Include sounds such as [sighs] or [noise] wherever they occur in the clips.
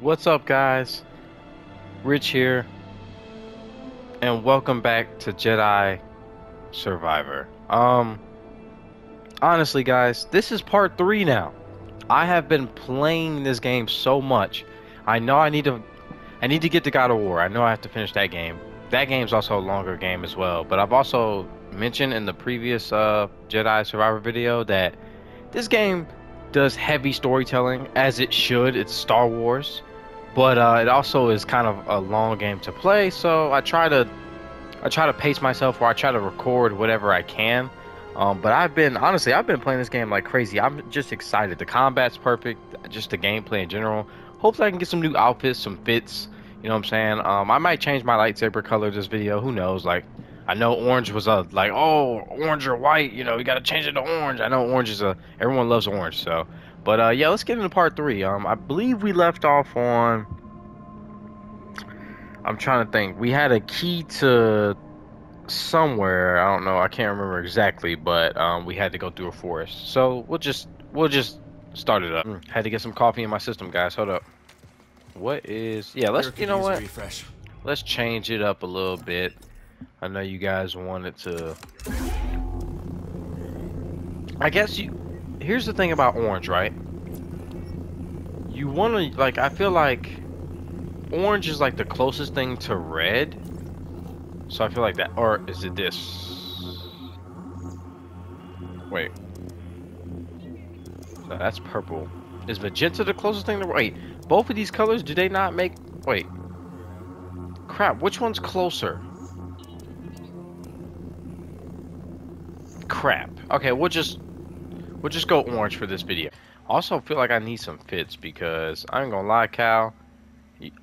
What's up, guys? Rich here, and welcome back to Jedi Survivor. Um, honestly, guys, this is part three now. I have been playing this game so much. I know I need to, I need to get to God of War. I know I have to finish that game. That game's also a longer game as well. But I've also mentioned in the previous uh, Jedi Survivor video that this game does heavy storytelling as it should. It's Star Wars, but uh, it also is kind of a long game to play. So I try to I try to pace myself or I try to record whatever I can. Um, but I've been honestly I've been playing this game like crazy. I'm just excited. The combat's perfect. Just the gameplay in general. Hopefully I can get some new outfits, some fits. You know what I'm saying? Um, I might change my lightsaber color this video. Who knows? Like I know orange was a like oh orange or white. You know we got to change it to orange. I know orange is a everyone loves orange. So, but uh, yeah, let's get into part three. Um, I believe we left off on. I'm trying to think. We had a key to somewhere. I don't know. I can't remember exactly, but um, we had to go through a forest. So we'll just we'll just start it up. Mm, had to get some coffee in my system, guys. Hold up. What is? Yeah, let's. You know what? Refresh. Let's change it up a little bit. I know you guys wanted to. I guess you. Here's the thing about orange, right? You want to like. I feel like orange is like the closest thing to red. So I feel like that. Or is it this? Wait. So that's purple. Is magenta the closest thing to wait? Both of these colors, do they not make? Wait. Crap. Which one's closer? Crap. Okay, we'll just we'll just go orange for this video. Also, feel like I need some fits because I ain't gonna lie, Cal.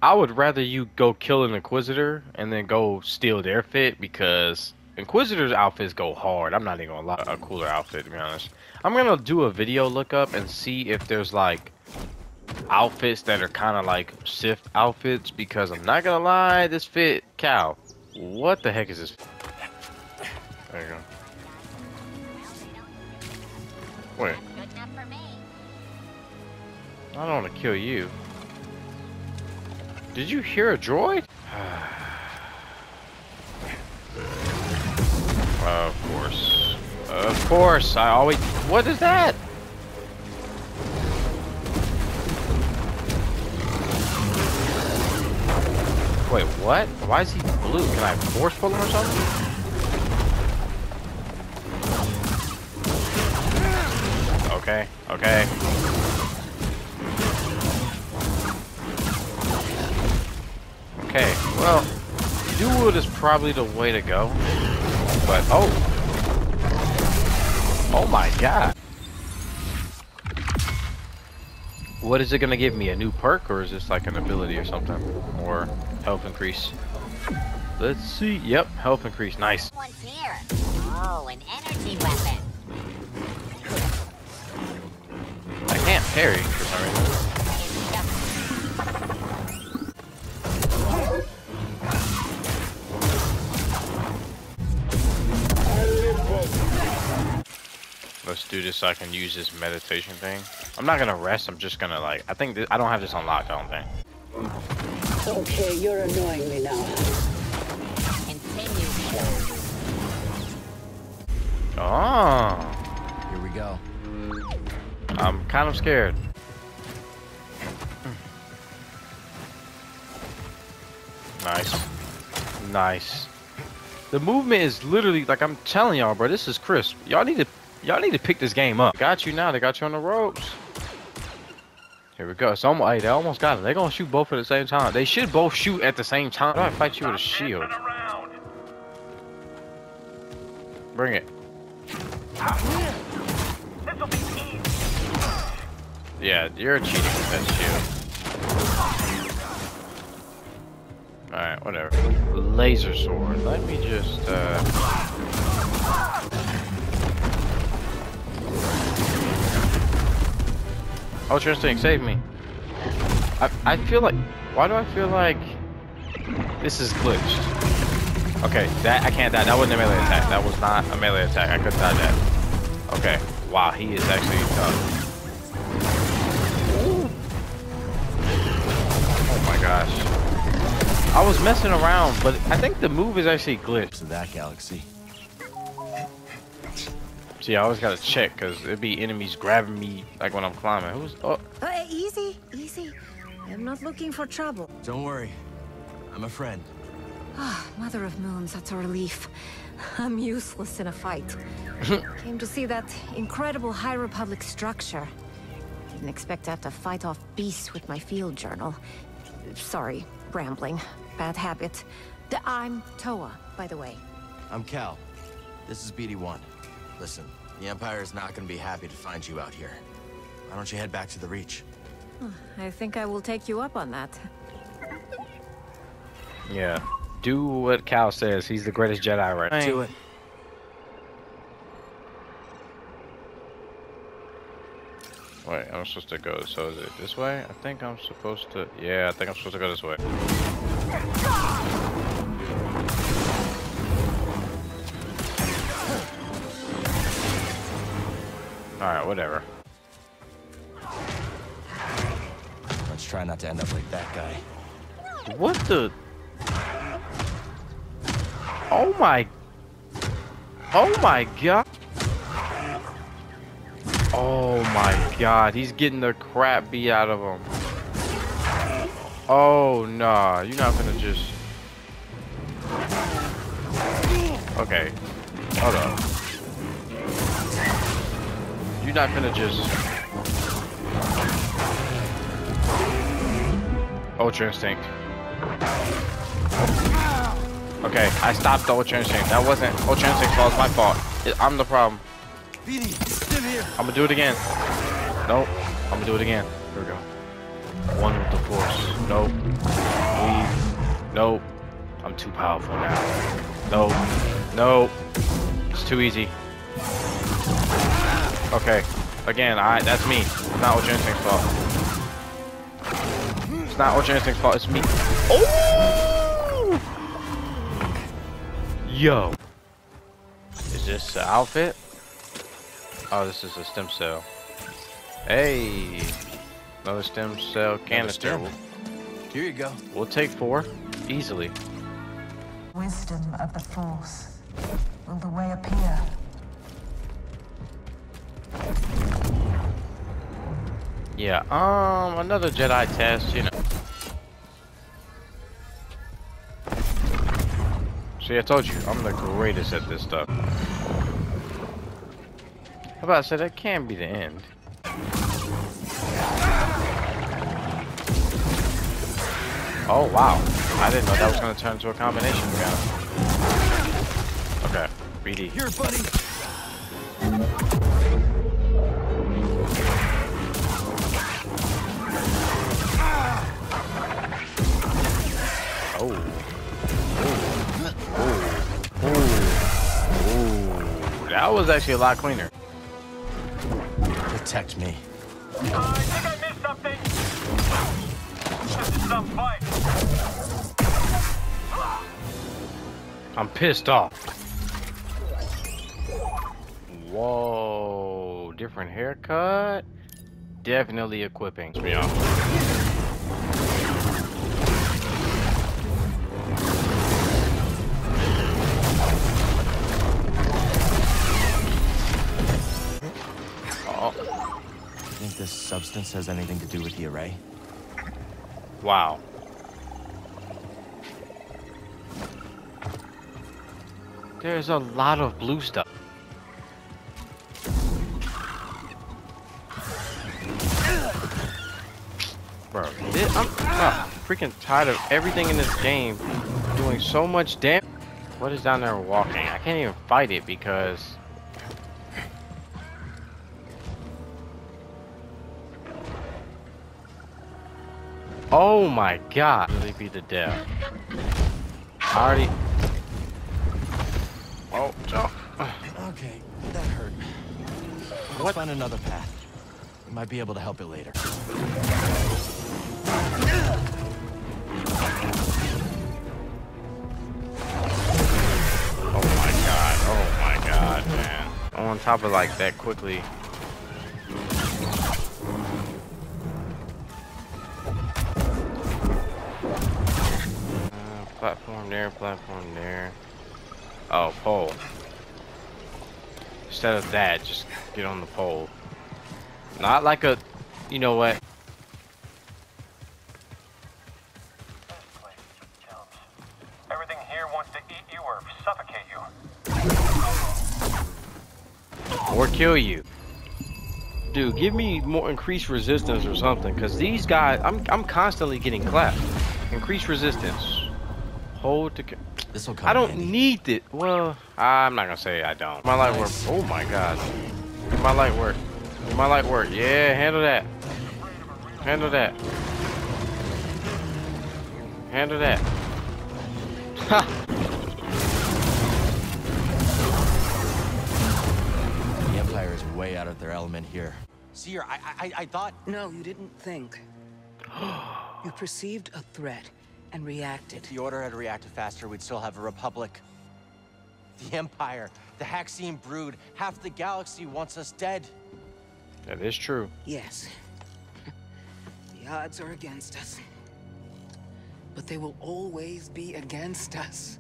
I would rather you go kill an Inquisitor and then go steal their fit because Inquisitor's outfits go hard. I'm not even gonna lie, a cooler outfit to be honest. I'm gonna do a video lookup and see if there's like outfits that are kind of like Sith outfits because I'm not gonna lie, this fit, Cal. What the heck is this? There you go. I don't want to kill you. Did you hear a droid? [sighs] of course. Of course, I always... What is that? Wait, what? Why is he blue? Can I force pull him or something? Okay, okay. Okay, well, dual is probably the way to go. But, oh. Oh my god. What is it gonna give me? A new perk or is this like an ability or something? Or health increase? Let's see. Yep, health increase. Nice. One's here. Oh, an energy weapon. Parry for some reason. Let's do this so I can use this meditation thing. I'm not gonna rest, I'm just gonna like, I think, I don't have this unlocked, I don't think. Okay, you're annoying me now. Continue. Oh, Here we go. I'm kind of scared. Nice. Nice. The movement is literally, like I'm telling y'all, bro, this is crisp. Y'all need to, y'all need to pick this game up. Got you now, they got you on the ropes. Here we go. It's almost, hey, they almost got it. They're gonna shoot both at the same time. They should both shoot at the same time. I fight you with a shield? Bring it. Yeah, you're cheating that shield. Alright, whatever. Laser sword. Let me just, uh... Ultra Instinct, save me. I, I feel like... Why do I feel like... This is glitched? Okay, that I can't die. That wasn't a melee attack. That was not a melee attack. I couldn't die that. Okay. Wow, he is actually tough. Gosh. I was messing around, but I think the move is actually glitched. To that galaxy. See, I always gotta check because it'd be enemies grabbing me like when I'm climbing. Who's? Oh, Uh, easy, easy. I'm not looking for trouble. Don't worry. I'm a friend. Ah, Mother of Moons, that's a relief. [laughs] I'm useless in a fight. [laughs] Came to see that incredible High Republic structure. Didn't expect to have to fight off beasts with my field journal. Sorry, rambling. Bad habit. D- I'm Toa, by the way. I'm Cal. This is BD-1. Listen, the Empire is not going to be happy to find you out here. Why don't you head back to the Reach? Hmm, I think I will take you up on that. yeah. Do what Cal says. He's the greatest Jedi right now. Do it. Wait, I'm supposed to go. So is it this way? I think I'm supposed to. Yeah, I think I'm supposed to go this way. Alright, whatever. Let's try not to end up like that guy. What the? Oh my. Oh my god. Oh my god. He's getting the crap beat out of him. Oh nah. You're not gonna just. Okay. Hold up. You're not gonna just. Ultra Instinct. Okay, I stopped the Ultra Instinct. That wasn't Ultra Instinct's fault, it's my fault. I'm the problem. Stand here. I'm gonna do it again. Nope. I'm gonna do it again. Here we go. One with the force. Nope. Leave. Nope. I'm too powerful now. Nope. Nope. It's too easy. Okay. Again, I that's me. It's not Ultra Instinct's fault. It's not Ultra Instinct's fault, it's me. Oh! Yo. Is this the outfit? Oh, this is a stem cell. Hey, another stem cell canister. stem. Here you go. We'll take four easily. Wisdom of the Force. Will the way appear? Yeah. Um, another Jedi test. You know. See, I told you, I'm the greatest at this stuff. How about I said that can't be the end? Oh wow! I didn't know that was gonna turn into a combination. Yeah. Okay, BD. Here, buddy. Oh. Oh. Oh. Oh. That was actually a lot cleaner. Protect me. I think I missed something. This is some fight. I'm pissed off. Whoa. Different haircut. Definitely equipping. Me this substance has anything to do with the array? wow. There's a lot of blue stuff. Bro, this, I'm, I'm freaking tired of everything in this game doing so much damage. What is down there walking? I can't even fight it because... Oh my god. Really be the death. I already... Oh, jump. Okay, that hurt. Let's find another path. We might be able to help it later. Oh my god, oh my god, man. On top of like that quickly. Platform there, platform there. Oh, pole. Instead of that, just get on the pole. Not like a, you know what? This place just jumps. Everything here wants to eat you or suffocate you. or kill you. Dude, give me more increased resistance or something, cause these guys, I'm I'm constantly getting clapped. Increased resistance. Hold to. ca- This will come I don't handy. need it. Well, I'm not gonna say I don't. My light work. Oh my god. My light work. My light work. Yeah, handle that. Handle that. Handle that. Ha! The Empire is way out of their element here. Cere, I, I, I thought. No, you didn't think. [gasps] you perceived a threat and reacted. If the Order had reacted faster, we'd still have a Republic. The Empire, the Haxian brood, half the galaxy wants us dead. That is true. Yes. [laughs] The odds are against us. But they will always be against us.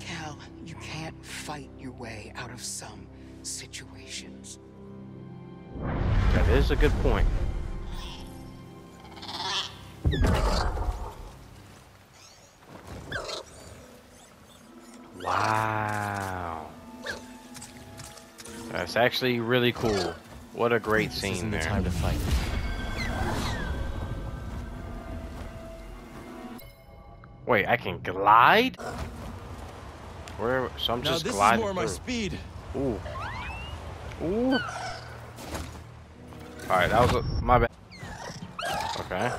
Cal, you can't fight your way out of some situations. That is a good point. Wow. That's actually really cool. What a great This scene isn't the there. time to fight. Wait, I can glide? Where? So I'm Now just this gliding is more my speed. Ooh. Ooh. Alright, that was a, my bad. Okay.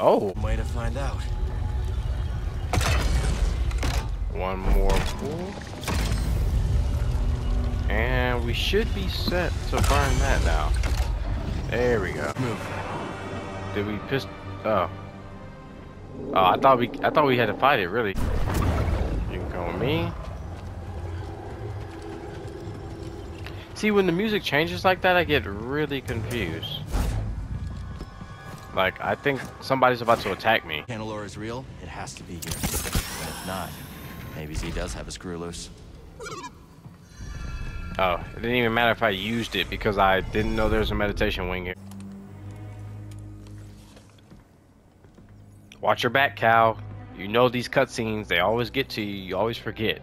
Oh, Way to find out. one more pool. And we should be set to burn that now. There we go. Move. Did we piss? Oh. Oh, I thought we, I thought we had to fight it. Really. You can go with me. See, when the music changes like that, I get really confused. Like, I think somebody's about to attack me. Candelora is real, it has to be here. And if not, maybe Z does have a screw loose. Oh, it didn't even matter if I used it because I didn't know there was a meditation wing here. Watch your back, Cal. You know these cutscenes, they always get to you. You always forget.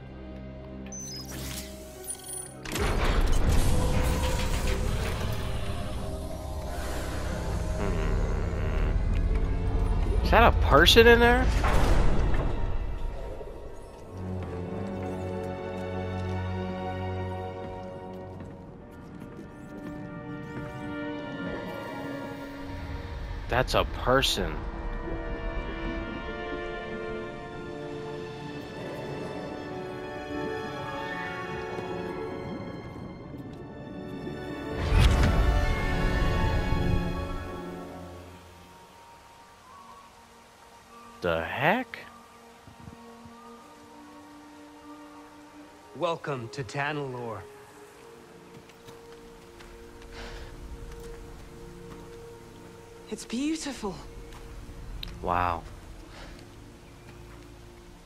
That a person in there? That's a person. The heck? Welcome to Tanalorr. It's beautiful. Wow.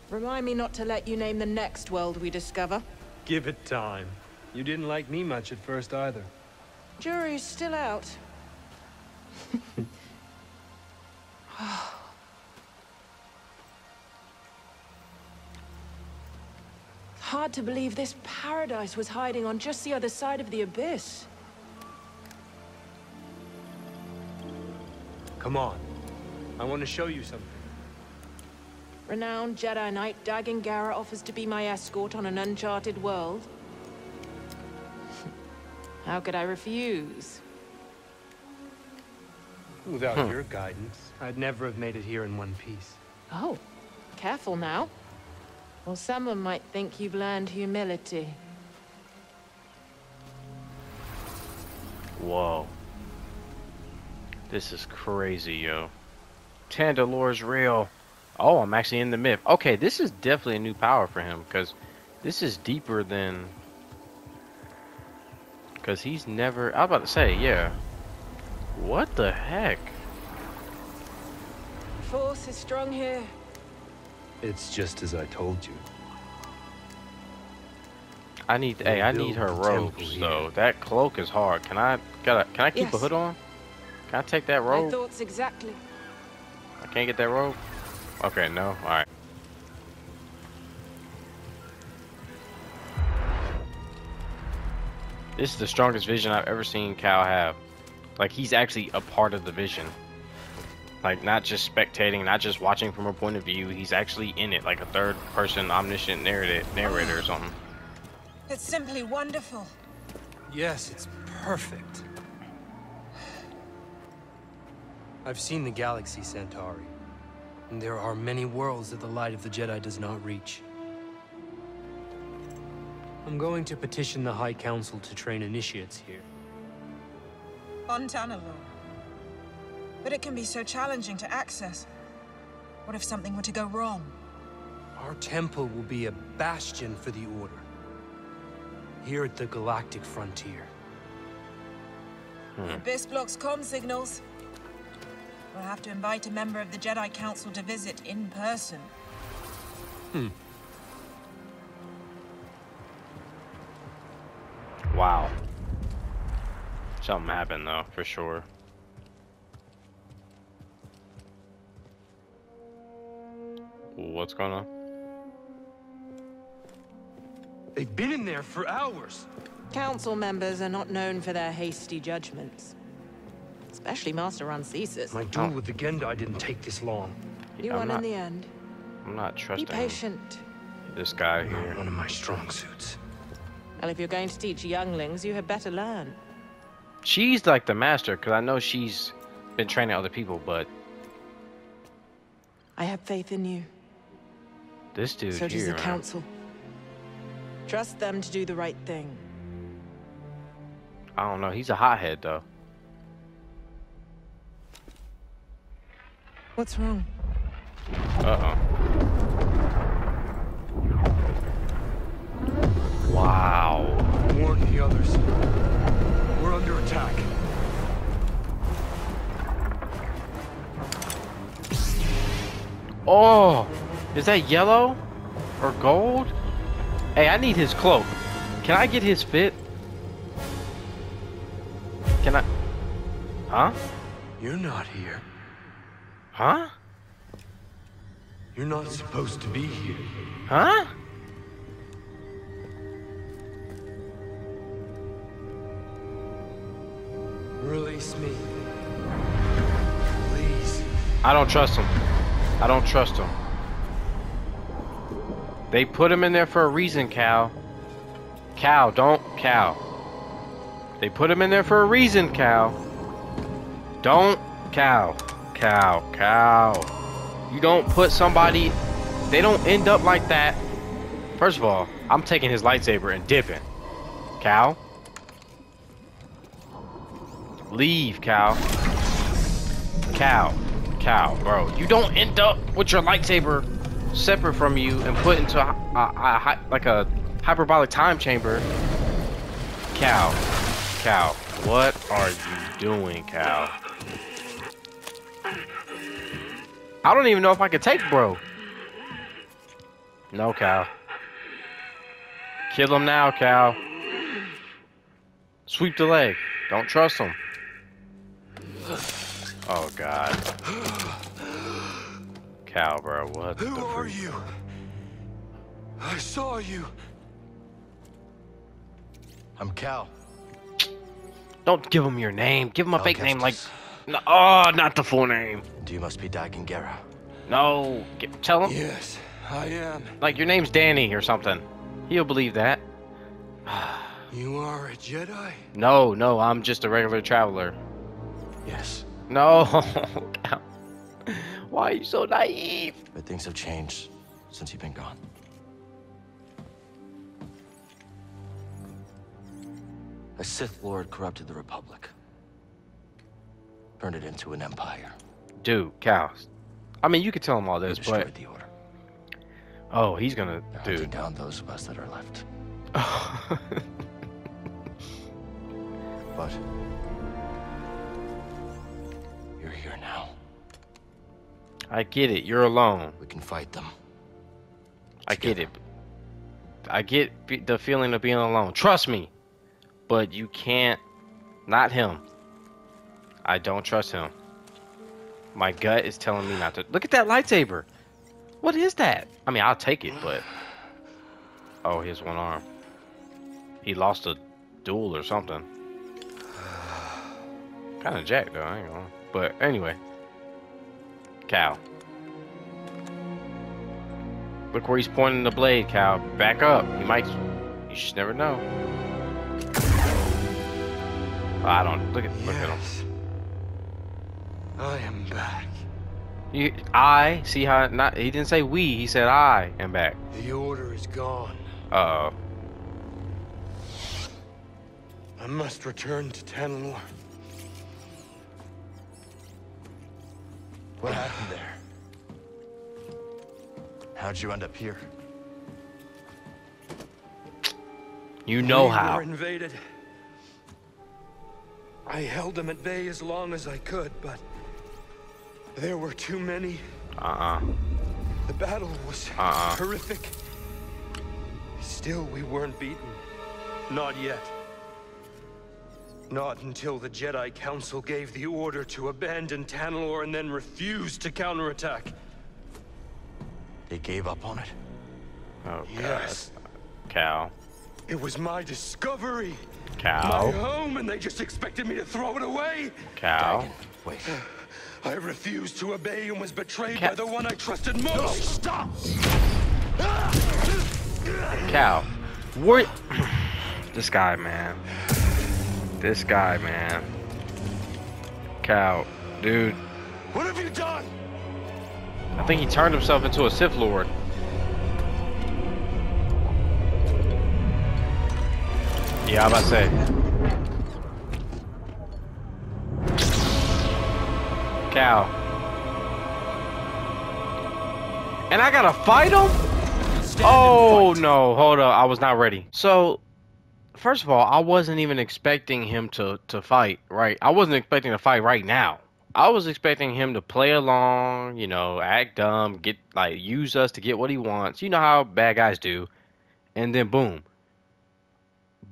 Remind me not to let you name the next world we discover. Give it time. You didn't like me much at first either. Jury's still out. [laughs] Hard to believe this paradise was hiding on just the other side of the abyss. Come on. I want to show you something. Renowned Jedi Knight Dagan Gera offers to be my escort on an uncharted world. [laughs] How could I refuse? Without hmm. your guidance, I'd never have made it here in one piece. Oh, careful now. Or someone might think you've learned humility. Whoa. This is crazy, yo. Tanalorr's real. Oh, I'm actually in the myth. Okay, this is definitely a new power for him, because This is deeper than. Because he's never. I was about to say, yeah. What the heck? Force is strong here. It's just as I told you. I need. Hey, I need her built the robes here. though. That cloak is hard. Can I? Gotta. Can I keep a hood on? Can I take that robe? My robe? thoughts exactly. I can't get that robe. Okay, no. All right. This is the strongest vision I've ever seen Cal have. Like he's actually a part of the vision. Like not just spectating, not just watching from a point of view. He's actually in it, like a third person omniscient narrator, narrator or something. It's simply wonderful. Yes, it's perfect. I've seen the galaxy, Santari. And there are many worlds that the light of the Jedi does not reach. I'm going to petition the High Council to train initiates here. On Tanalorr. But it can be so challenging to access. What if something were to go wrong? Our temple will be a bastion for the Order. Here at the galactic frontier. The Abyss blocks comm signals. We'll have to invite a member of the Jedi Council to visit in person. Hmm. Wow. Something happened though, for sure. What's going on? They've been in there for hours. Council members are not known for their hasty judgments. Especially Master Rancesis. My duel with the Gendai didn't take this long. You I'm won not- in the end. I'm not trusting Be trusting patient. this guy Not here. one of my strong suits. Well, if you're going to teach younglings, you had better learn. She's like the master, because I know she's been training other people, but I have faith in you. This dude so does here, the man. council. Trust them to do the right thing. I don't know. He's a hothead though. What's wrong? Uh oh. Wow. Warn the others. We're under attack. Oh, is that yellow or gold? Hey, I need his cloak. Can I get his fit? Can I? Huh? You're not here. Huh? You're not supposed to be here. Huh? Release me. Please. I don't trust him. I don't trust him. They put him in there for a reason, Cal. Cal, don't Cal. They put him in there for a reason, Cal. Don't Cal. Cal, Cal. You don't put somebody they don't end up like that. First of all, I'm taking his lightsaber and dipping. Cal. Leave, Cal. Cal. Cal, bro. You don't end up with your lightsaber separate from you and put into a, a, a like a hyperbolic time chamber. Cal. Cal. What are you doing, Cal? I don't even know if I can take bro. No, Cal. Kill him now, Cal. Sweep the leg. Don't trust him. Oh God. Cal, bro, what Who the are freak? you? I saw you. I'm Cal. Don't give him your name. Give him a Cal fake name like. No, oh, not the full name. You must be Dagan Gera. No, G- tell him Yes, I am. like your name's Danny or something. He'll believe that. [sighs] You are a Jedi? No, no, I'm just a regular traveler. Yes, No, [laughs] Cal. Why are you so naive? but things have changed since you've been gone. A Sith Lord corrupted the Republic. Turned it into an empire. Dude, Cal. I mean, you could tell him all Who this, destroyed but the Order. Oh, he's gonna, They're hunting dude. down those of us that are left. [laughs] But you're here now. I get it. You're alone. We can fight them. I get it. I get the feeling of being alone. Trust me. But you can't. Not him. I don't trust him. My gut is telling me not to. Look at that lightsaber. What is that? I mean, I'll take it, but. Oh, he has one arm. He lost a duel or something. [sighs] Kind of jacked though, I ain't gonna. But anyway. Cal. Look where he's pointing the blade, Cal. Back up. He might. You just never know. I don't. Look at look at him. I am back. You, I see how not. He didn't say we. He said I am back. The order is gone. Uh oh. I must return to Tanalorr. What happened there? How'd you end up here? You know we how. Were invaded. I held them at bay as long as I could, but there were too many. Uh uh. The battle was Uh-uh. horrific. Still, we weren't beaten. Not yet. Not until the Jedi Council gave the order to abandon Tanalorr and then refused to counterattack. They gave up on it? Oh Yes. God. Cal. It was my discovery. My home, and they just expected me to throw it away. Cal. Wait. I refused to obey and was betrayed Ca- by the one I trusted most. No, stop! Cal. What? [sighs] This guy, man. This guy, man. Cow. Dude. What have you done? I think he turned himself into a Sith Lord. Yeah, I'm about to say. Cal. And I gotta fight him? Oh no, hold up. I was not ready. So first of all, I wasn't even expecting him to to fight, right? I wasn't expecting to fight right now. I was expecting him to play along, you know, act dumb, get like use us to get what he wants. You know how bad guys do. And then boom.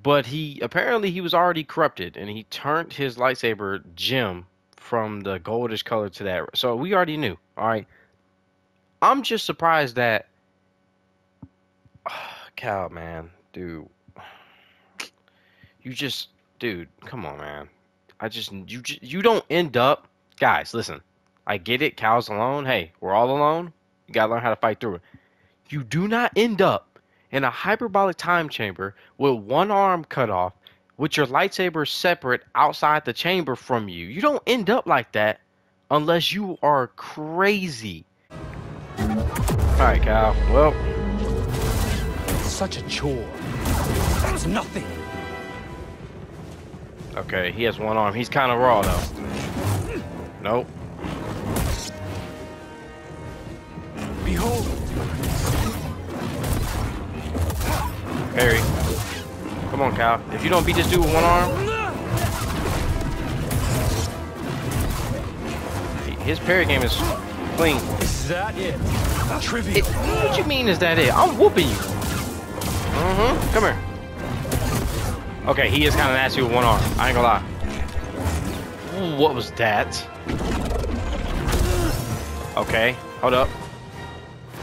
But he apparently he was already corrupted and he turned his lightsaber gem from the goldish color to that. So we already knew. All right. I'm just surprised that [sighs] Cow man, dude. You just, dude, come on, man. I just, you, just, you don't end up, guys. Listen, I get it. Cows alone. Hey, we're all alone. You gotta learn how to fight through it. You do not end up in a hyperbolic time chamber with one arm cut off, with your lightsaber separate outside the chamber from you. You don't end up like that unless you are crazy. All right, Cal. Well, Such a chore. That's nothing. Okay, he has one arm. He's kind of raw though. Nope. Behold. Harry. Come on, Cal. If you don't beat this dude with one arm, his parry game is clean. Is that it? Trivial. It, what you mean is that it? I'm whooping you. Mm-hmm. Come here. Okay, he is kind of nasty with one arm. I ain't gonna lie. Ooh, what was that? Okay, hold up.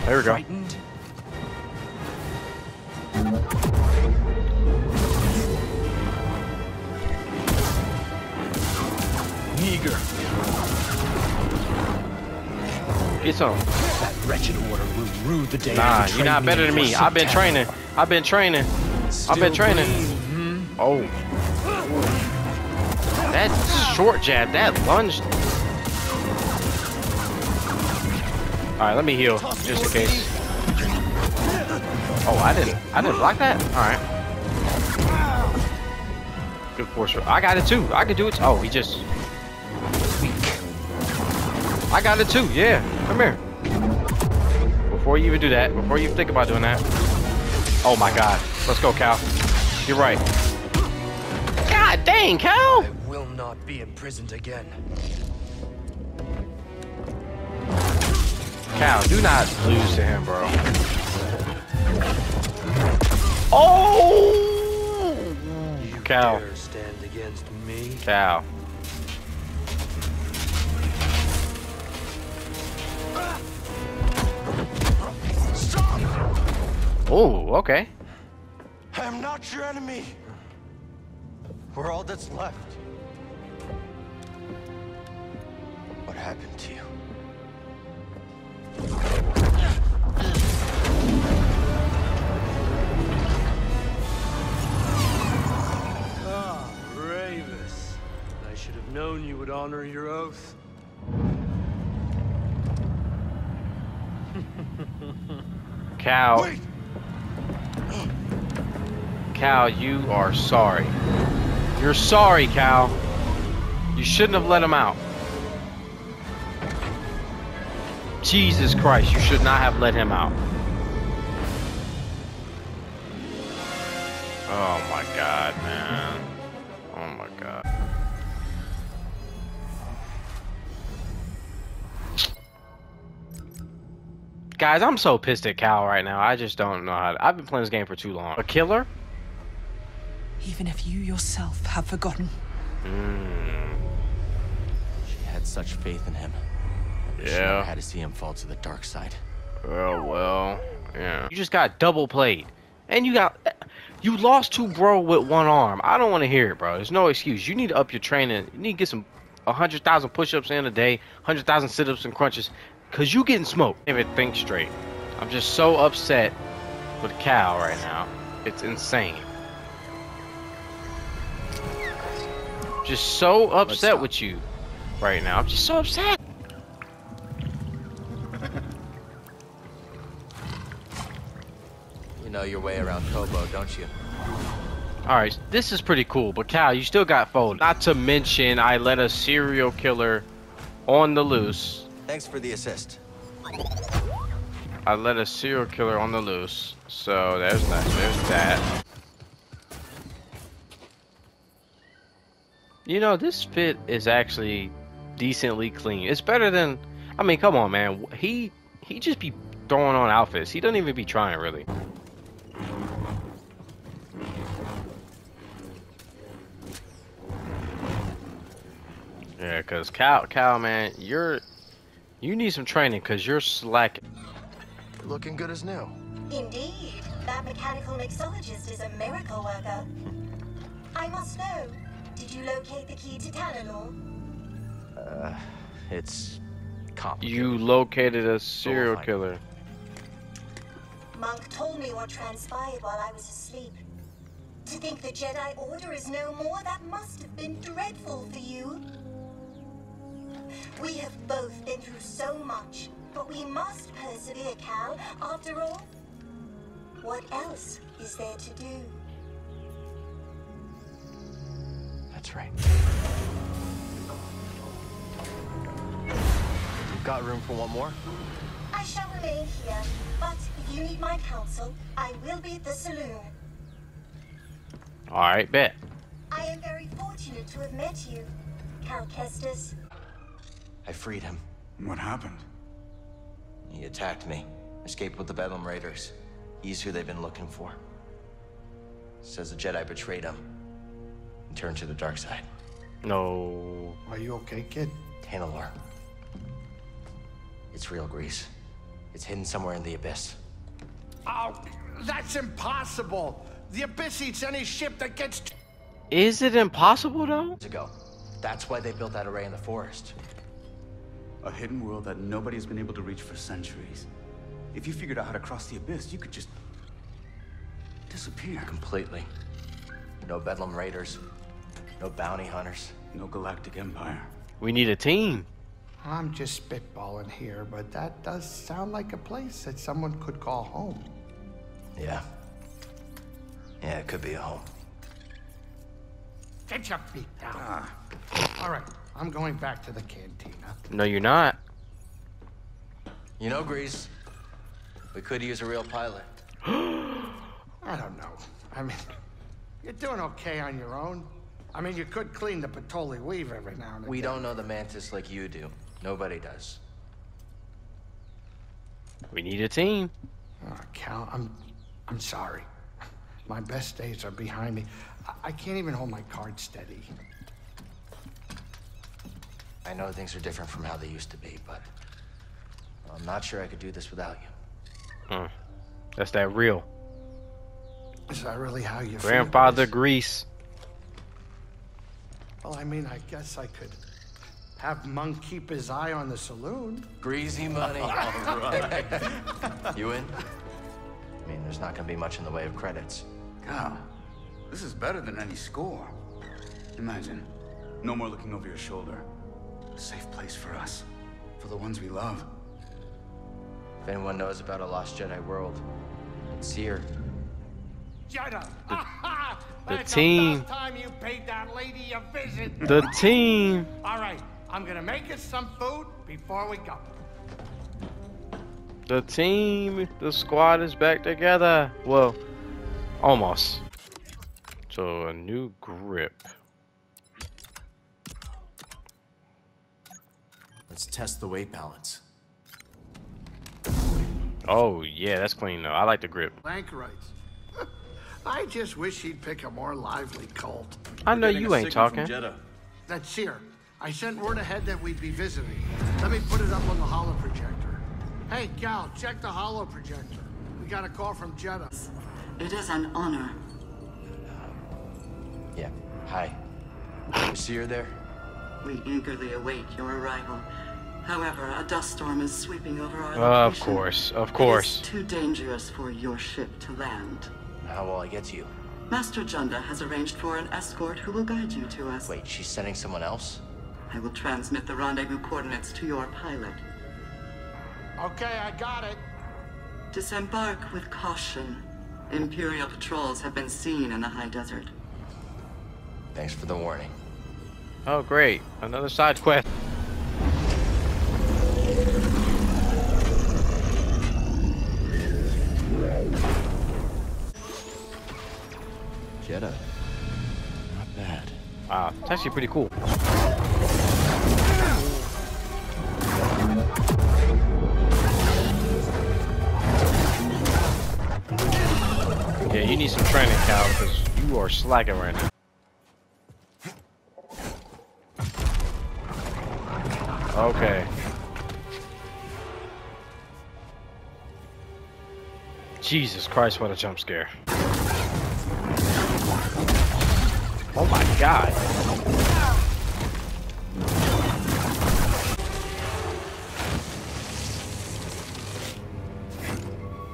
There we go. Meager. Get some. That wretched order will rue the day. Nah, you're not better than me I've been training. I've been training. I've been training. Oh. That short jab, that lunge. Alright, let me heal, just in case. Oh, I didn't I didn't block that? Alright. Good force. I got it too. I could do it. Oh, he just. I got it too, yeah. Come here. before you even do that, before you think about doing that. Oh my god. Let's go, Cal. You're right. God dang, Cal! I will not be imprisoned again. Cal, do not lose to him, bro. Oh! You Cal. dare stand against me? Cal. Oh, okay. I am not your enemy. We're all that's left. What happened to you? Ah, Rayvis. I should have known you would honor your oath. [laughs] Cal. Wait! Cal, you are sorry. You're sorry, Cal. You shouldn't have let him out. Jesus Christ, you should not have let him out. Oh my god, man. Oh my god. Guys, I'm so pissed at Cal right now. I just don't know how to. I've been playing this game for too long. A killer? Even if you yourself have forgotten. Mm, She had such faith in him. She Yeah. never had to see him fall to the dark side. well, well, yeah. You just got double played. And you got. You lost to bro with one arm. I don't want to hear it, bro. There's no excuse. You need to up your training. You need to get some 100,000 push ups in a day, 100,000 sit ups and crunches. Because you getting smoked. Can't even think straight. I'm just so upset with Cal right now. It's insane. Just so upset with you right now. I'm just so upset. You know your way around Koboh, don't you? Alright, this is pretty cool, but Cal, you still got folded. Not to mention, I let a serial killer on the loose. Thanks for the assist. I let a serial killer on the loose. So there's that. There's that. You know, this fit is actually decently clean. It's better than. I mean, come on, man. He he just be throwing on outfits. He doesn't even be trying really. Yeah, cause Cal, Cal, man, you're you need some training, cause you're slacking. Looking good as new. Indeed, that mechanical mixologist is a miracle worker. I must know, did you locate the key to Tanalorr? Uh, it's complicated. You located a serial find it. killer. Monk told me what transpired while I was asleep. To think the Jedi Order is no more, that must have been dreadful for you. We have both been through so much, but we must persevere, Cal. After all, what else is there to do? That's right. You've got room for one more? I shall remain here, but if you need my counsel, I will be at the saloon. Alright, bet. I am very fortunate to have met you, Cal Kestis. I freed him. What happened? He attacked me. Escaped with the Bedlam Raiders. He's who they've been looking for. Says the Jedi betrayed him. And turned to the dark side. No. Are you okay, kid? Tanalorr. It's real Greez. It's hidden somewhere in the abyss. Oh, that's impossible. The Abyss eats any ship that gets. T- Is it impossible though? Years ago. That's why they built that array in the forest. A hidden world that nobody's been able to reach for centuries. If you figured out how to cross the abyss, you could just disappear. Completely. No Bedlam Raiders. No bounty hunters. No galactic empire. We need a team. I'm just spitballing here, but that does sound like a place that someone could call home. Yeah. Yeah, it could be a home. Get your feet down. Ah. All right, I'm going back to the cantina. No, you're not. You know, Greez, We could use a real pilot. [gasps] I don't know. I mean, you're doing okay on your own. I mean, you could clean the Patoli weave every now and then. We don't know the Mantis like you do. Nobody does. We need a team. Oh, Cal, I'm, I'm sorry. My best days are behind me. I, I can't even hold my card steady. I know things are different from how they used to be, but I'm not sure I could do this without you. Hmm. That's that real. Is that really how you feel? Grandfather Greez. Well, I mean, I guess I could have Monk keep his eye on the saloon. Greasy money. [laughs] All right. [laughs] you in? I mean, there's not gonna be much in the way of credits. God, this is better than any score. Imagine, no more looking over your shoulder. A safe place for us, for the ones we love. If anyone knows about a lost Jedi world, it's here. Jedi! The That's team. The time you paid that lady a visit. The team. All right, I'm gonna make us some food before we go. The team, the squad is back together. Well, almost. So a new grip. Let's test the weight balance. Oh yeah, that's clean though. I like the grip. Lankerites. I just wish he'd pick a more lively cult. I know you ain't talking. That's here. I sent word ahead that we'd be visiting. Let me put it up on the holo projector. Hey, Gal, check the holo projector. We got a call from Jedha. It is an honor. Yeah. Hi. You see her there? We eagerly await your arrival. However, a dust storm is sweeping over our Of course, of course. is too dangerous for your ship to land. How will I get to you? Master Junda has arranged for an escort who will guide you to us. Wait, she's sending someone else? I will transmit the rendezvous coordinates to your pilot. Okay, I got it. Disembark with caution. Imperial patrols have been seen in the high desert. Thanks for the warning. Oh great, another side quest. Actually pretty cool. Yeah, you need some training, Cal, because you are slacking right now. Okay. Jesus Christ, what a jump scare. God.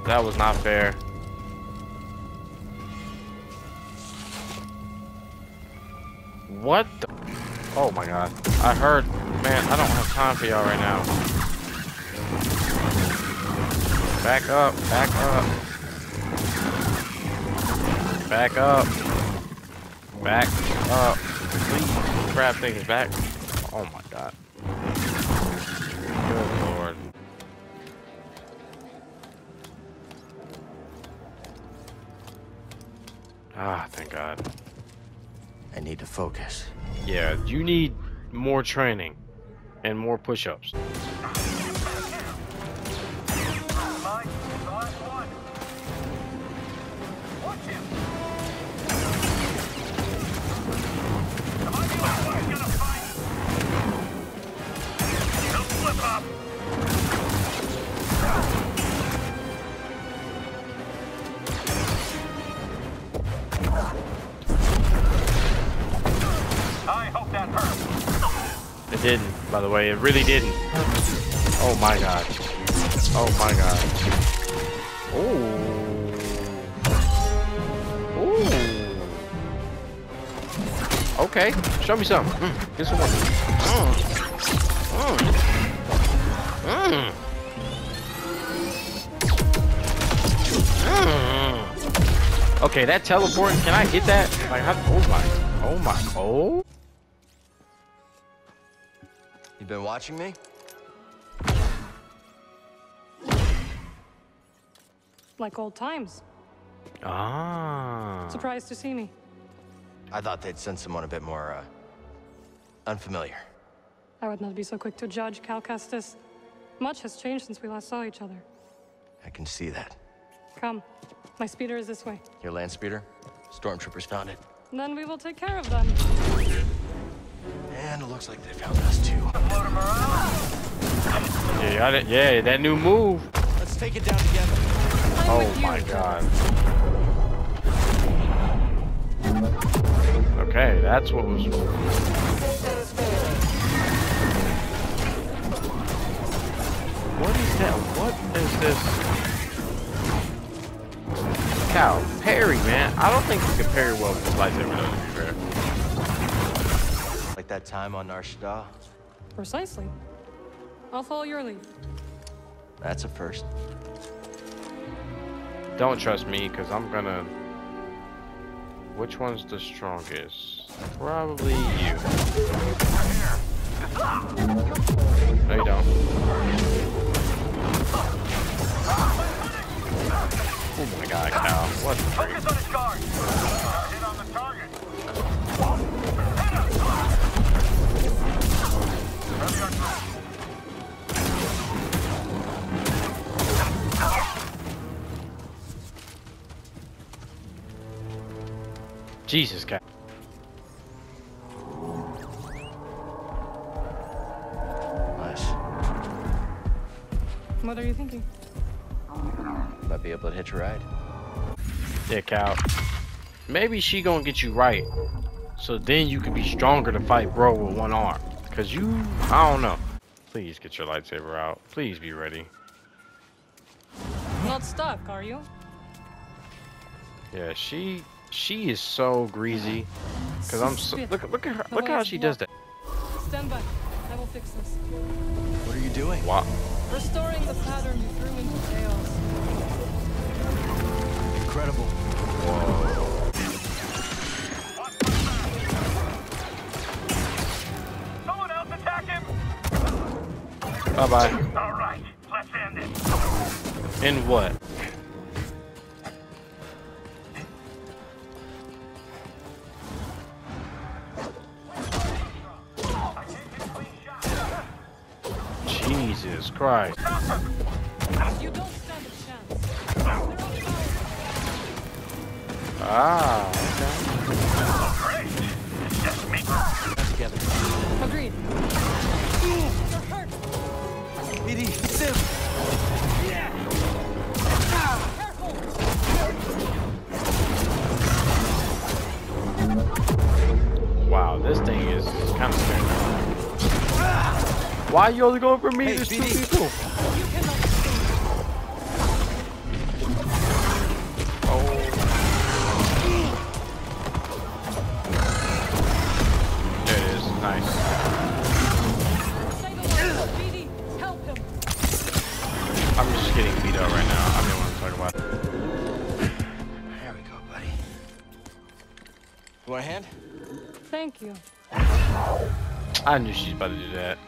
That was not fair. What the? Oh my god. I heard, man, I don't have time for y'all right now. Back up, back up. Back up. Back up. Please grab things back. Oh my god. Good lord. Ah, thank god. I need to focus. Yeah, you need more training and more push-ups. By the way. It really didn't. Oh my god. Oh my god. Okay, show me some. Mm, get some more. Mm. Mm. Mm. Mm. Okay, that teleport, can I hit that? Like, how, oh my, oh my, oh. Watching me? Like old times. Ah. Surprised to see me. I thought they'd send someone a bit more, uh, unfamiliar. I would not be so quick to judge, Cal Kestis. Much has changed since we last saw each other. I can see that. Come. My speeder is this way. Your land speeder? Stormtroopers found it. Then we will take care of them. And it looks like they found us too. Yeah, got it. Yeah, that new move. Let's take it down together. Oh my god. Okay, that's what was. What is that? What is this? Cow, parry, man. I don't think you can parry well with this lightsaber, though, to be fair. Like that time on Nar Shaddaa? Precisely. I'll follow your lead. That's a first. Don't trust me, because I'm gonna... Which one's the strongest? Probably you. No, you don't. Oh my god, Cal. What the freak? Jesus, Cal. Nice. What are you thinking? Might be able to hitch a ride. Yeah, Cal. Maybe she gonna get you right. So then you can be stronger to fight bro with one arm. Cause you, I don't know. Please get your lightsaber out. Please be ready. Not stuck, are you? Yeah, she, she is so greasy. Cause I'm so, look, look at her, look how she does that. Stand by. I will fix this. What are you doing? Wow. Restoring the pattern you threw into chaos. Incredible. Someone else attack him. Bye bye. All right, let's end it. In what? Christ. You don't stand a chance. Ah, hurt. Wow, this thing is kind of scary. Why are you only going for me? Hey, There's two BD. people. Oh. There it is. Nice. BD, help him. I'm just getting beat up right now. I don't want to talk about. There we go, buddy. You want a hand? Thank you, I knew she's about to do that.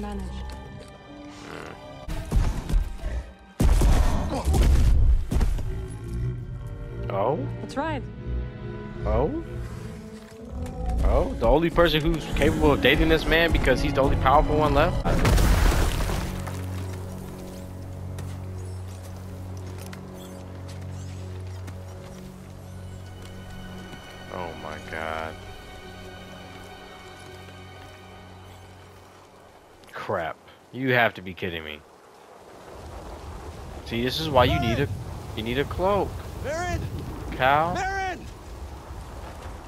But I can manage. Oh? oh? That's right. Oh? Oh? The only person who's capable of dating this man because he's the only powerful one left? Oh my god. Crap. You have to be kidding me. See, this is why you need a you need a cloak. Baron! Cal, Baron!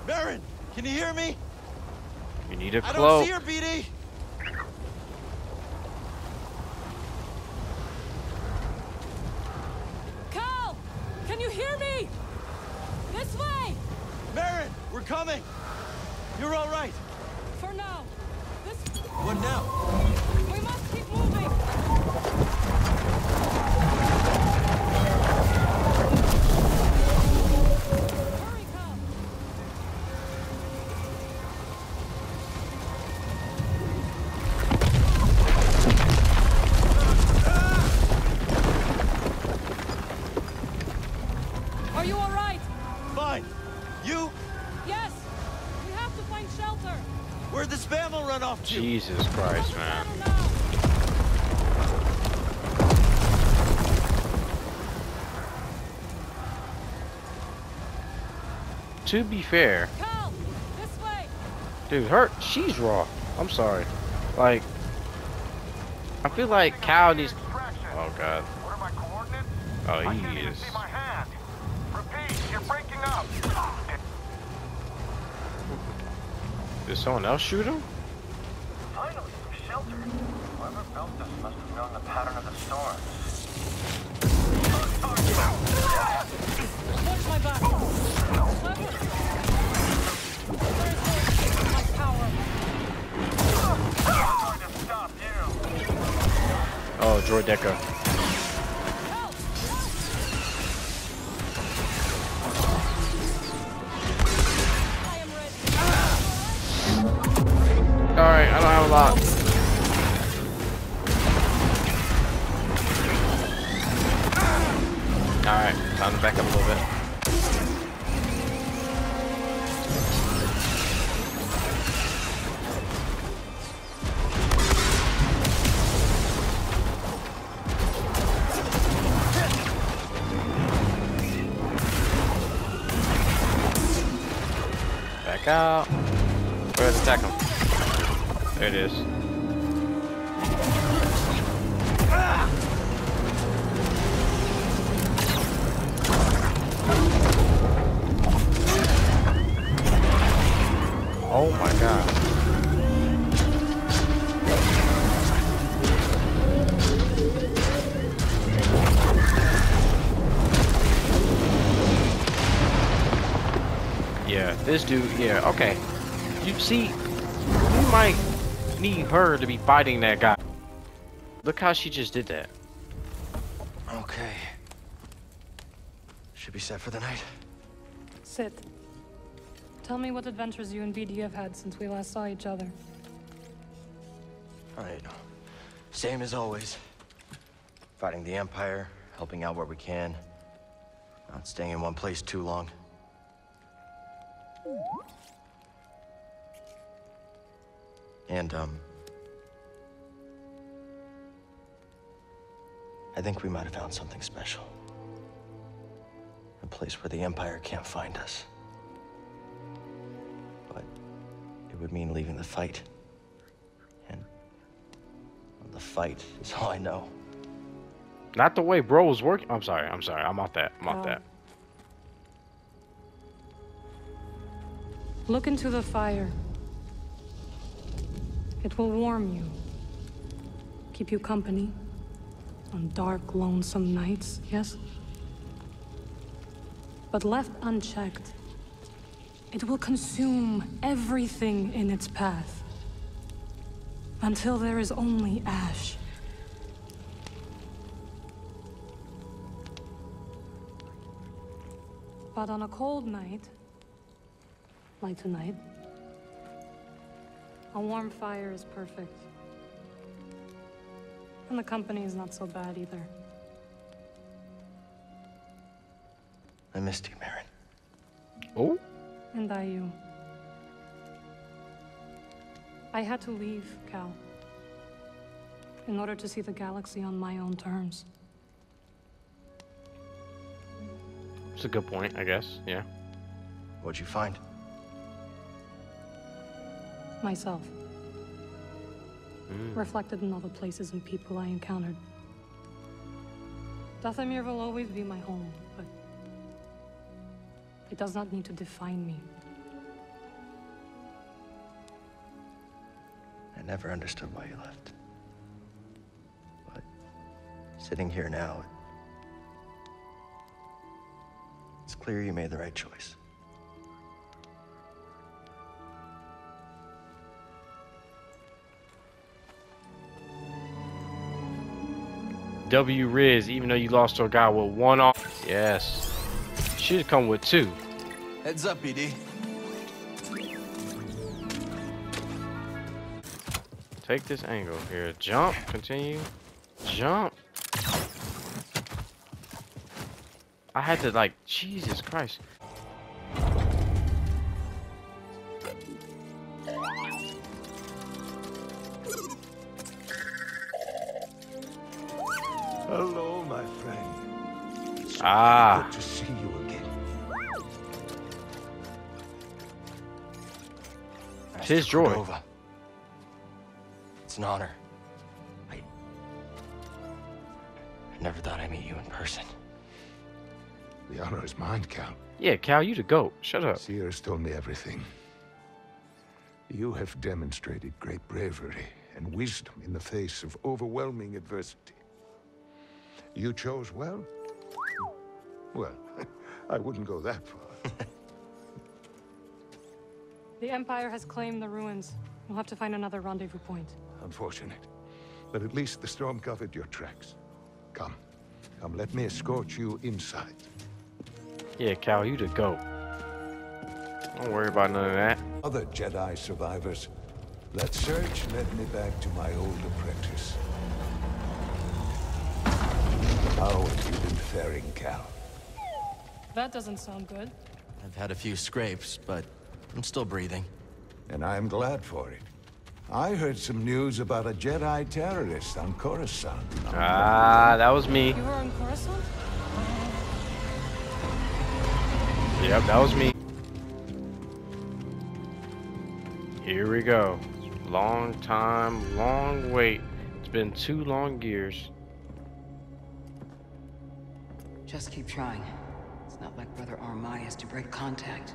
Baron! Can you hear me? you need a I don't see her, BD! Jesus Christ, man. To be fair, Cal, this way. dude, her she's raw. I'm sorry. Like, I feel like Cal needs. Oh God. Oh, he is. You're breaking up. Did someone else shoot him? Droideka. Her to fighting that guy. Look how she just did that. Okay. Should be set for the night. Sit. Tell me what adventures you and BD have had since we last saw each other. Alright. Same as always. Fighting the Empire, helping out where we can. Not staying in one place too long. And, um... I think we might have found something special. A place where the Empire can't find us. But it would mean leaving the fight. And the fight is all I know. Not the way bro was working. I'm sorry, I'm sorry. I'm off that. I'm off Oh. that. Look into the fire. It will warm you. Keep you company. On dark, lonesome nights, yes? But left unchecked, it will consume everything in its path. Until there is only ash. But on a cold night, like tonight, a warm fire is perfect. And the company is not so bad either. I missed you, Merrin. Oh? And I you. I had to leave, Cal. In order to see the galaxy on my own terms. It's a good point, I guess. Yeah. What'd you find? Myself. Mm. Reflected in all the places and people I encountered. Dathomir will always be my home, but it does not need to define me. I never understood why you left. But sitting here now, it's clear you made the right choice. W Riz, even though you lost to a guy with one off. Yes. Should come with two. Heads up, BD. Take this angle here. Jump. Continue. Jump. I had to like, Jesus Christ. Friend. It's Ah. Good to see you again. It's his droid. Cordova. It's an honor. I... I never thought I'd meet you in person. The honor is mine, Cal. Yeah, Cal, you the goat. Shut up. Cere's told me everything. You have demonstrated great bravery and wisdom in the face of overwhelming adversity. You chose well? Well, [laughs] I wouldn't go that far. The Empire has claimed the ruins. We'll have to find another rendezvous point. Unfortunate. But at least the storm covered your tracks. Come. Come, let me escort you inside. Yeah, Cal, you the goat. Don't worry about none of that. Other Jedi survivors. That search led me back to my old apprentice. How have you been faring, Cal? That doesn't sound good. I've had a few scrapes, but I'm still breathing. And I'm glad for it. I heard some news about a Jedi terrorist on Coruscant. Ah, that was me. You were on Coruscant? Yep, that was me. Here we go. Long time, long wait. It's been two long years. Just keep trying. It's not like Brother Armai has to break contact.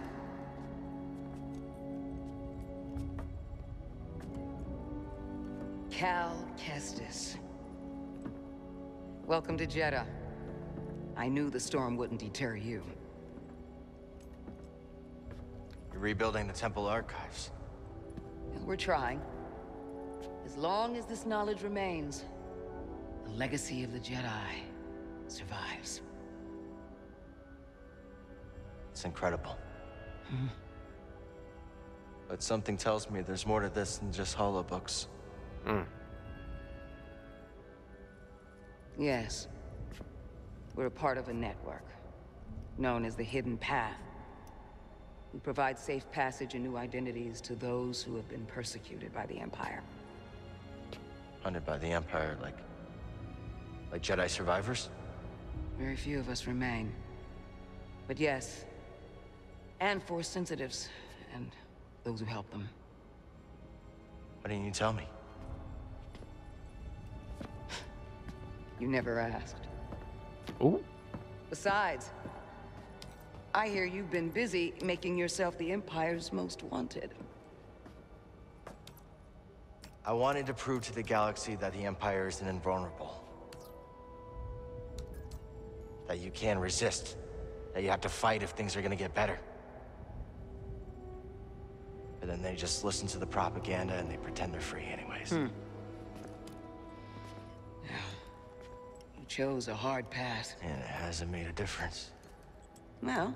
Cal Kestis. Welcome to Jedha. I knew the storm wouldn't deter you. You're rebuilding the temple archives. We're trying. As long as this knowledge remains, the legacy of the Jedi survives. It's incredible. But something tells me there's more to this than just holobooks. Mm. Yes. We're a part of a network, known as the Hidden Path. We provide safe passage and new identities to those who have been persecuted by the Empire. Hunted by the Empire, like... Like Jedi survivors? Very few of us remain. But yes, and for sensitives, and those who help them. Why didn't you tell me? You never asked. Ooh. Besides, I hear you've been busy making yourself the Empire's most wanted. I wanted to prove to the galaxy that the Empire isn't invulnerable. That you can resist. That you have to fight if things are gonna get better. But then they just listen to the propaganda and they pretend they're free anyways. Hmm. You chose a hard path. And it hasn't made a difference. Well,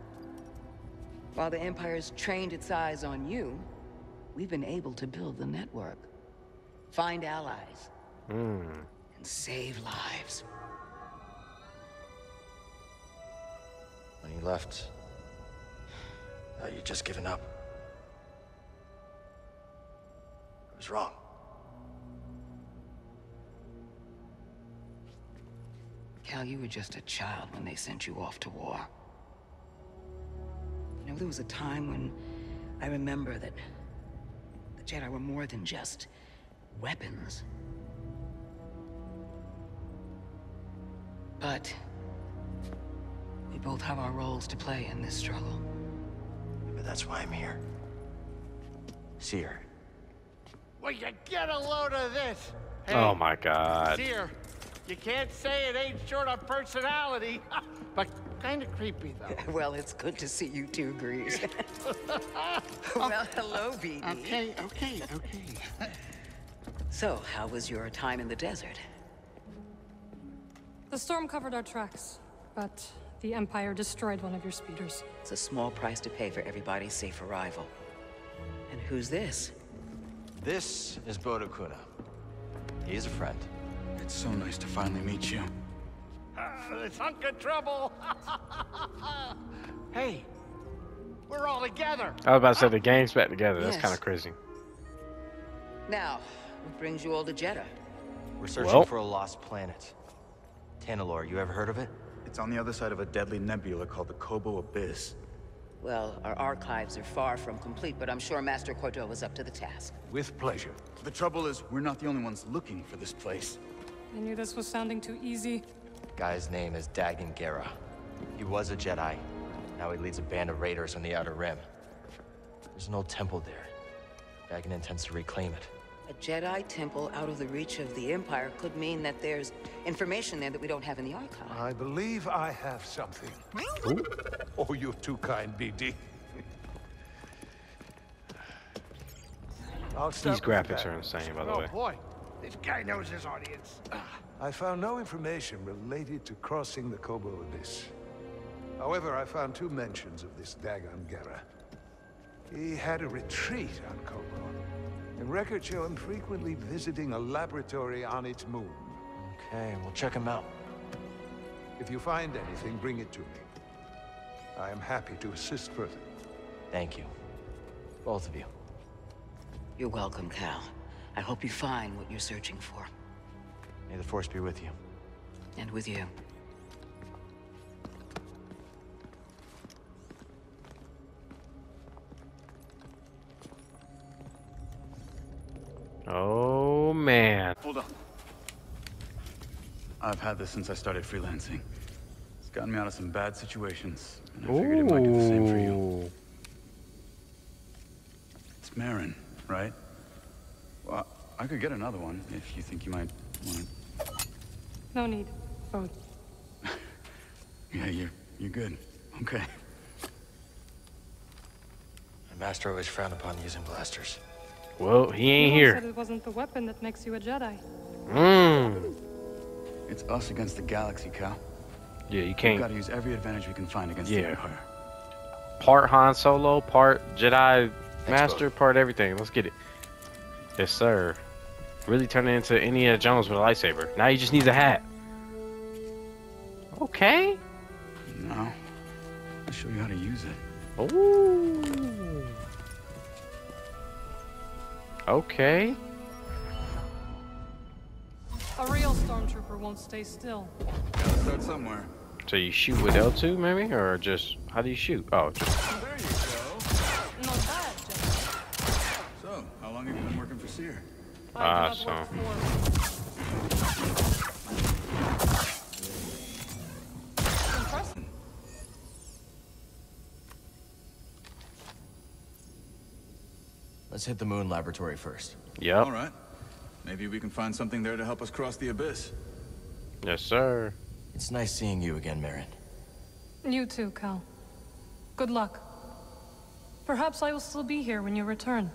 while the Empire's trained its eyes on you, we've been able to build the network. Find allies. Hmm. And save lives. When you left, I thought you'd just given up. Was wrong. Cal, you were just a child when they sent you off to war. You know, there was a time when I remember that the Jedi were more than just weapons. But we both have our roles to play in this struggle. But that's why I'm here. Cere. Will you get a load of this? Oh my god. Cere, you can't say it ain't short of personality, [laughs] but kind of creepy though. [laughs] well, it's good to see you too, Greez. [laughs] well, hello, BD. Okay, okay, okay. So, how was your time in the desert? The storm covered our tracks, but the Empire destroyed one of your speeders. It's a small price to pay for everybody's safe arrival. And who's this? This is Bode Akuna. He is a friend. It's so nice to finally meet you. Uh, it's hunk of trouble. [laughs] hey, we're all together. I was about to say the gang's back together. Yes. That's kind of crazy. Now, what brings you all to Jedha? We're searching well. for a lost planet. Tanalorr, you ever heard of it? It's on the other side of a deadly nebula called the Koboh Abyss. Well, our archives are far from complete, but I'm sure Master Cordo is up to the task. With pleasure. The trouble is, we're not the only ones looking for this place. I knew this was sounding too easy. Guy's name is Dagan Gera. He was a Jedi. Now he leads a band of raiders on the Outer Rim. There's an old temple there. Dagon intends to reclaim it. A Jedi temple out of the reach of the Empire could mean that there's information there that we don't have in the archive. I believe I have something. Oh, you're too kind, BD. I'll These graphics are insane, by the Oh way. boy, this guy knows his audience. I found no information related to crossing the Koboh Abyss. However, I found two mentions of this Dagan Gera. He had a retreat on Koboh, and records show him frequently visiting a laboratory on its moon. Okay, we'll check him out. If you find anything, bring it to me. I am happy to assist further. Thank you. Both of you. You're welcome, Cal. I hope you find what you're searching for. May the Force be with you. And with you. I've had this since I started freelancing. It's gotten me out of some bad situations, and I figured it might do the same for you. It's Merrin, right? Well, I could get another one if you think you might want it. No need. Both. [laughs] Yeah, you're you're good. Okay. My master always frowned upon using blasters. Well, he ain't You all here. said it wasn't the weapon that makes you a Jedi. Mmm. It's us against the galaxy, Cal. Yeah, you can't. We've can't. got to use every advantage we can find against the Yeah. Empire. Part Han Solo, part Jedi Master, part everything. Let's get it. Yes, sir. Really turn it into Indiana uh, Jones with a lightsaber. Now he just needs a hat. Okay. No. I'll show you how to use it. Ooh. Okay. A real stormtrooper won't stay still. Gotta start somewhere. So you shoot with L2 maybe? Or just, how do you shoot? Oh, just, There you go. Not bad, Jedi. So, how long have you been working for Cere? I do Ah, not so. work for- Impressive. Let's hit the moon laboratory first. yep. All right. Maybe we can find something there to help us cross the abyss. Yes, sir. It's nice seeing you again, Merrin. You too, Cal. Good luck. Perhaps I will still be here when you return.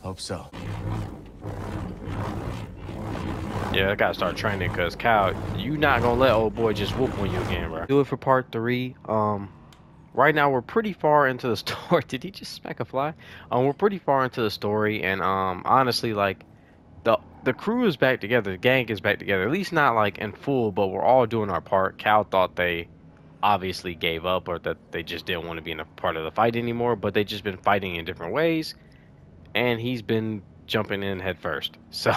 Hope so. Yeah, I gotta start training because Cal, you not gonna let old boy just whoop on you again, bro. Do it for part three. Um, right now we're pretty far into the [laughs] story. Did he just smack a fly? Um, we're pretty far into the story, and um, honestly, like the the crew is back together. The gang is back together. At least not like in full, but we're all doing our part. Cal thought they obviously gave up or that they just didn't want to be in a part of the fight anymore, but they've just been fighting in different ways, and he's been jumping in head first. [laughs] So.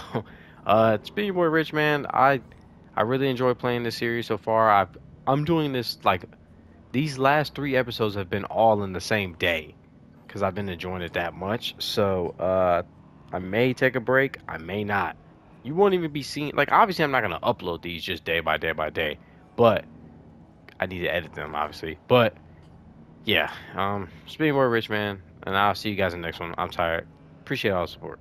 Uh, it's been your boy Rich, man. I I really enjoy playing this series so far. I've I'm doing this like these last three episodes have been all in the same day because I've been enjoying it that much. So uh, I may take a break. I may not. You won't even be seeing like obviously I'm not gonna upload these just day by day by day, but I need to edit them obviously. But yeah, um, it's your Rich, man, and I'll see you guys in the next one. I'm tired. Appreciate all the support.